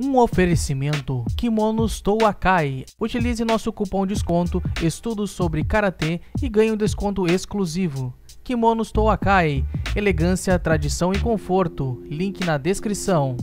Um oferecimento Kimonos Touakai. Utilize nosso cupom desconto Estudos sobre Karatê e ganhe um desconto exclusivo. Kimonos Touakai. Elegância, tradição e conforto. Link na descrição.